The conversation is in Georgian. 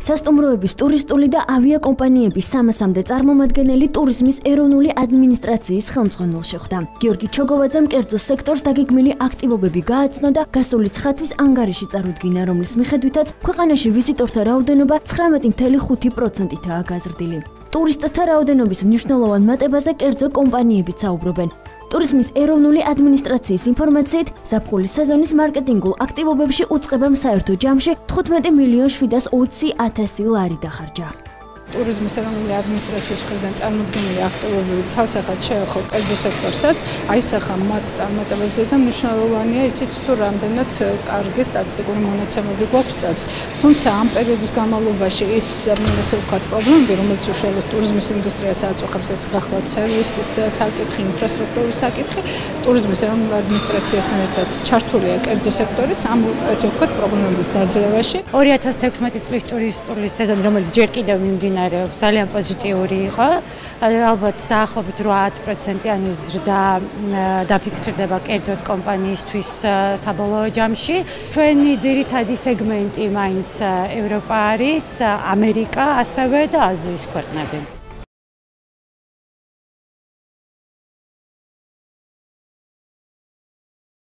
სასტუმროების ტურისტული და ავიაკომპანიების 300-მდე წარმომადგენელი ტურიზმის ეროვნული ადმინისტრაციის ხელმძღვანელში ხვდა. გიორგი ჩოგოვაძემ კერძო სექტორს დაგეგმილი აქტივობები გააცნო და გასული 9 თვის ანგარიში წარუდგინა, რომლის მიხედვითაც ქვეყანაში ვიზიტორთა რაოდენობა 19.5%-ითაა გაზრდილი. ტურისტთა რაოდენობის მნიშვნელოვან მატებაზე კერძო კომპანიებიც საუბრობენ. ტურიზმის ეროვნული ადმინისტრაციის ინფორმაციით, ზაფხულის სეზონის მარკეტინგულ აქტივობებში უწყებამ საერთო ჯამში 15 მილიონ 720 ათასი ლარი დახარჯა. ტურიზმის ეროვნული ადმინისტრაციის მხრიდან წარმოქმნილი აქტივობები ცალსახად შეეხო კერძო სექტორსაც, აი სახა მათ წარმატებებზე და მნიშვნელოვანია ისიც თუ რამდენად კარგი სტატისტიკური მონაცემები გვაქვს წელს. თუმცა ამ პერიოდის განმავლობაში ის ესე ვთქვათ პრობლემები, რომელიც უშუალოდ ტურიზმის ინდუსტრიას აწუხებს, ეს გახლავთ სერვისის საკითხი, ინფრასტრუქტურის საკითხი, ტურიზმის ეროვნული ადმინისტრაციასთან ერთად ჩართულია კერძო სექტორიც ამ ესე ვთქვათ პრობლემების დაძლევაში. 2016 წლის ტურისტული სეზონი, რომელიც ჯერ კიდევ მიმდინარეობს მომხმარებლებს ძალიან პოზიტიური იყო. ალბათ დაახლოებით 8%-იანი ზრდა დაფიქსირდება კერძოდ კომპანიისთვის საბოლოო ჯამში. ჩვენი ძირითადი სეგმენტი მაინც ევროპა არის, ამერიკა, ასევე და აზიის ქვეყნები.